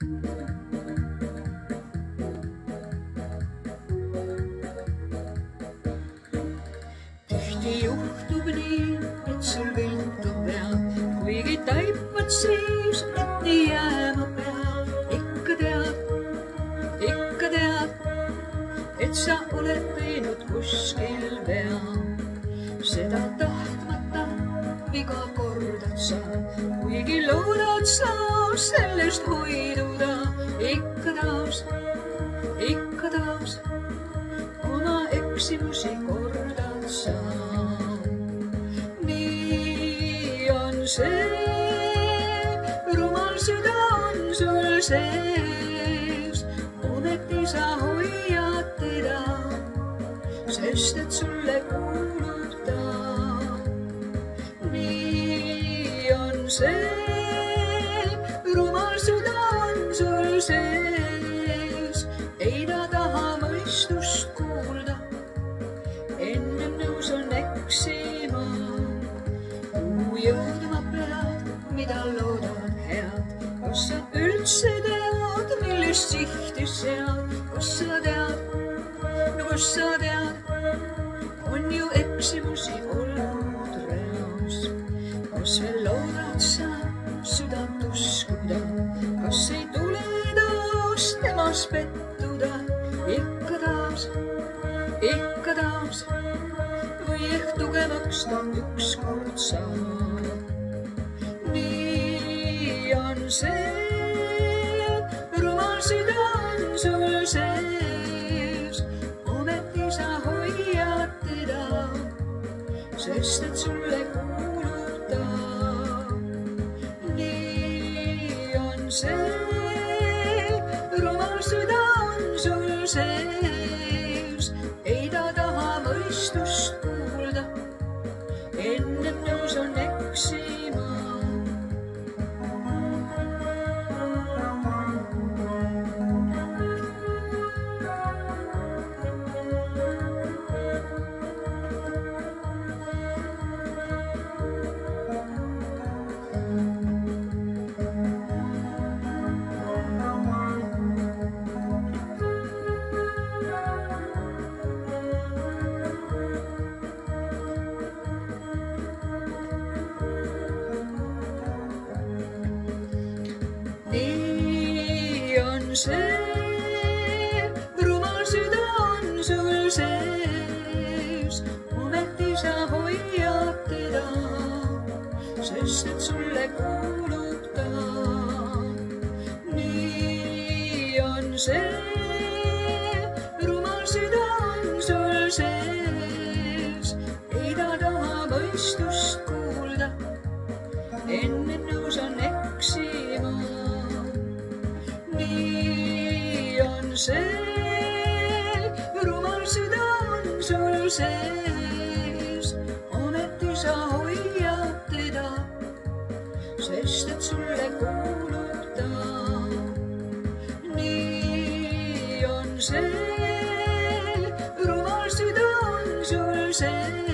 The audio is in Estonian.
tihti juhtub nii, et sul viltu peab, kuigi taipad siis, et nii jääma peab. ikka tead, ikka tead, et sa oled teinud kuskil vea. seda tahtmata loodad sa sellest hoiduda. ikka taas, ikka taas oma eksimusi kordad sa. nii on see, rumal süda on sul sees, ometi sa hoiad teda, sest et sulle kuulub ta. Ennem nõus on eksima. kuhu jõudma pead, mida loodad head, kas sa üldse tead, millist sihti sead, kas sa tead, no kas sa tead, on ju eksimusi olnud reas. kas veel loodad sa südant uskuda, kas ei tule taas temas pettuda, ikka taas, ikka taas või ehk tugevaks ta ükskord saab. nii on see, rumal süda on sul sees, ometi sa hoiad teda, sest et sulle kuulub ta. nii on see, rumal süda on sul sees, mõistust sees, ometi sa hoiad teda, sest et sulle kuulub ta. nii on see, rumal süda on sul sees, ei ta taha mõistust kuulda, ennem nõus on eksima nii on see, sees on, et isa hoiab teda, sest et sulle kuulub ta. nii on see, rumal süda on sul see.